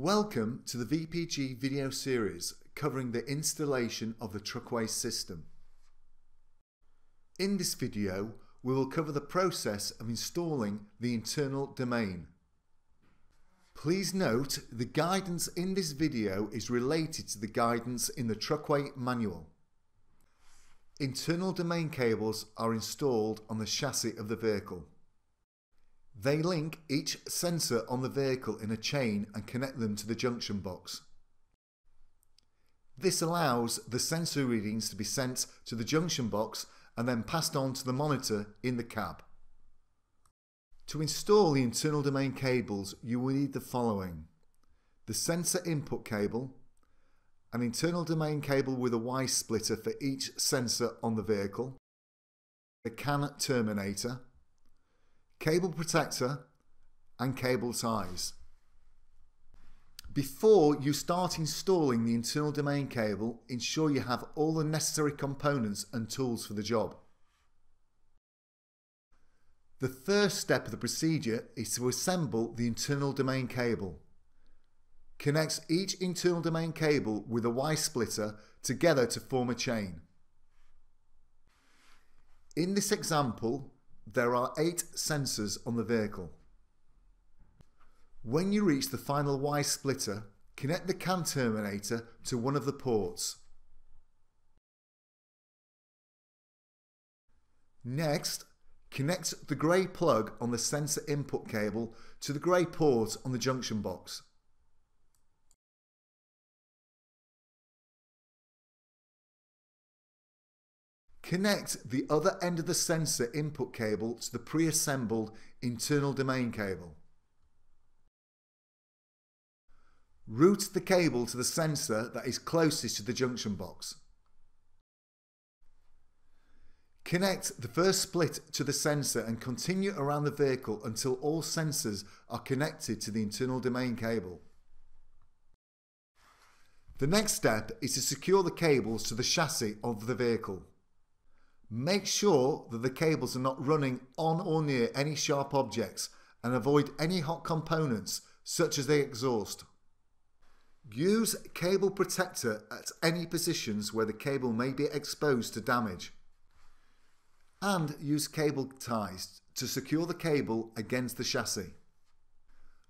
Welcome to the VPG video series covering the installation of the TruckWeigh system. In this video, we will cover the process of installing the internal domain. Please note the guidance in this video is related to the guidance in the TruckWeigh manual. Internal domain cables are installed on the chassis of the vehicle. They link each sensor on the vehicle in a chain and connect them to the junction box. This allows the sensor readings to be sent to the junction box and then passed on to the monitor in the cab. To install the internal domain cables you will need the following. The sensor input cable, an internal domain cable with a Y splitter for each sensor on the vehicle, the CAN terminator, cable protector and cable ties. Before you start installing the internal domain cable, ensure you have all the necessary components and tools for the job. The first step of the procedure is to assemble the internal domain cable. Connect each internal domain cable with a Y splitter together to form a chain. In this example, there are eight sensors on the vehicle. When you reach the final Y splitter, connect the CAN terminator to one of the ports. Next, connect the grey plug on the sensor input cable to the grey port on the junction box. Connect the other end of the sensor input cable to the pre-assembled internal domain cable. Route the cable to the sensor that is closest to the junction box. Connect the first split to the sensor and continue around the vehicle until all sensors are connected to the internal domain cable. The next step is to secure the cables to the chassis of the vehicle. Make sure that the cables are not running on or near any sharp objects and avoid any hot components such as the exhaust. Use cable protector at any positions where the cable may be exposed to damage. And use cable ties to secure the cable against the chassis.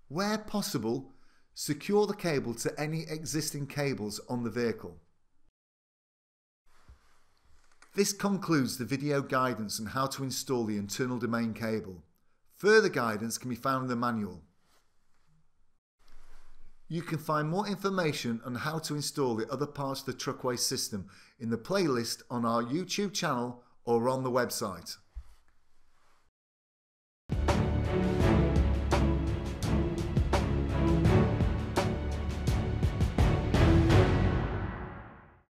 Where possible, secure the cable to any existing cables on the vehicle. This concludes the video guidance on how to install the internal domain cable. Further guidance can be found in the manual. You can find more information on how to install the other parts of the TruckWeigh system in the playlist on our YouTube channel or on the website.